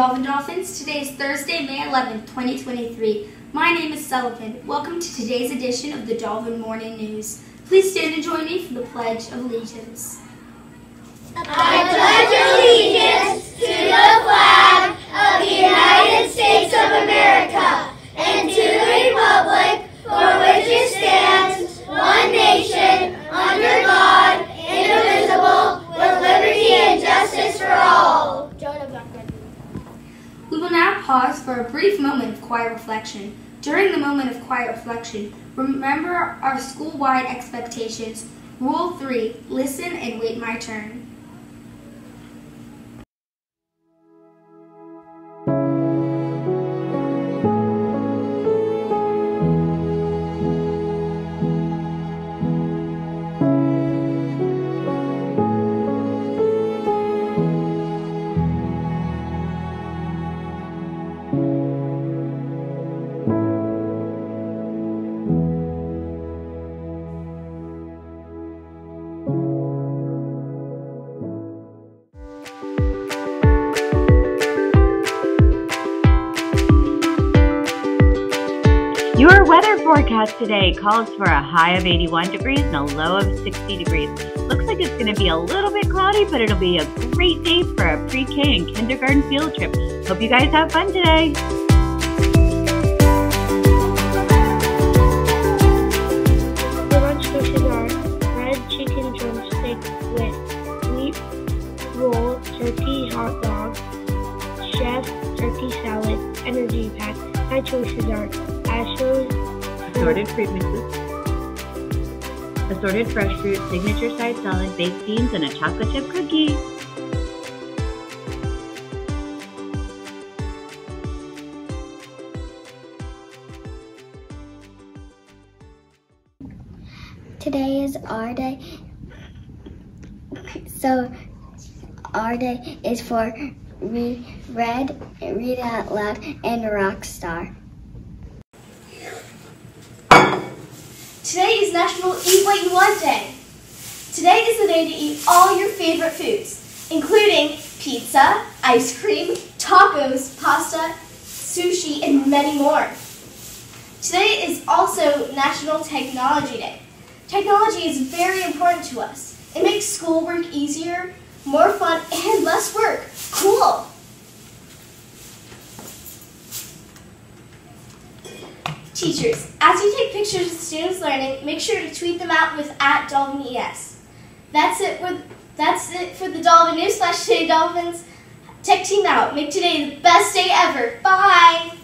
Dolvin Dolphins. Today is Thursday, May 11th, 2023. My name is Sullivan. Welcome to today's edition of the Dolvin Morning News. Please stand and join me for the Pledge of Allegiance. I pledge allegiance pause for a brief moment of quiet reflection. During the moment of quiet reflection, remember our school-wide expectations. Rule 3, listen and wait my turn. Your weather forecast today calls for a high of 81 degrees and a low of 60 degrees. Looks like it's going to be a little bit cloudy, but it'll be a great day for a pre-K and kindergarten field trip. Hope you guys have fun today. Are chicken drumstick with wheat roll, turkey hot dog, chef turkey salad, energy pack. My choices are Assorted fruit mixes. Assorted fresh fruit, signature side salad, baked beans, and a chocolate chip cookie. Today is our day. So our day is for re- read, read out loud, and Rockstar. Today is National Eat What You Want Day. Today is the day to eat all your favorite foods, including pizza, ice cream, tacos, pasta, sushi, and many more. Today is also National Technology Day. Technology is very important to us. It makes schoolwork easier, more fun, and less work. Cool! Teachers, as you take pictures of students learning, make sure to tweet them out with at Dolvin ES. That's it with that's it for the Dolvin News Flash today, Dolphins. Tech team out. Make today the best day ever. Bye!